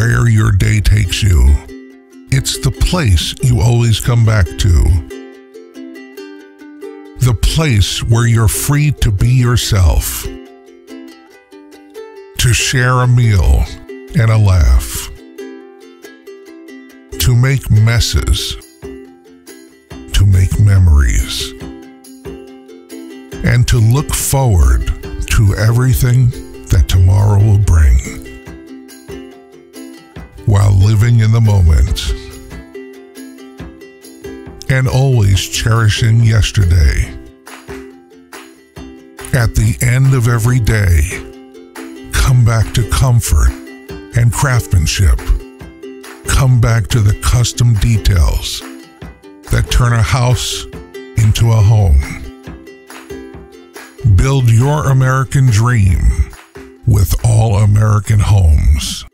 where your day takes you. It's the place you always come back to. The place where you're free to be yourself. To share a meal and a laugh. To make messes. To make memories. And to look forward to everything that tomorrow will bring. Living in the moment. And always cherishing yesterday. At the end of every day, come back to comfort and craftsmanship. Come back to the custom details that turn a house into a home. Build your American dream with All American Homes.